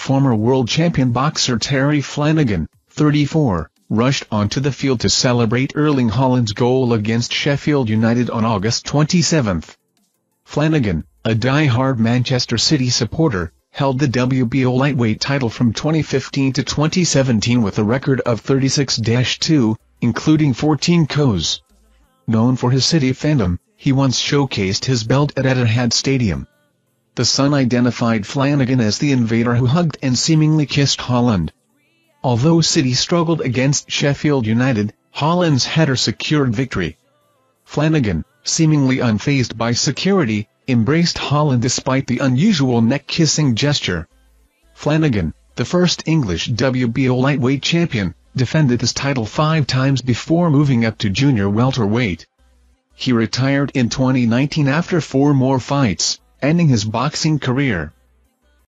former world champion boxer Terry Flanagan, 34, rushed onto the field to celebrate Erling Haaland's goal against Sheffield United on August 27. Flanagan, a die-hard Manchester City supporter, held the WBO lightweight title from 2015 to 2017 with a record of 36-2, including 14 KOs. Known for his City fandom, he once showcased his belt at Etihad Stadium. The Sun identified Flanagan as the invader who hugged and seemingly kissed Haaland. Although City struggled against Sheffield United, Haaland's header secured victory. Flanagan, seemingly unfazed by security, embraced Haaland despite the unusual neck-kissing gesture. Flanagan, the first English WBO lightweight champion, defended his title five times before moving up to junior welterweight. He retired in 2019 after four more fights, ending his boxing career.